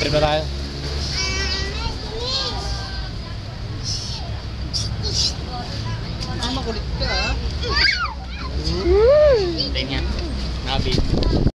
Trip na Mama Ah, makulit ka. Nabi.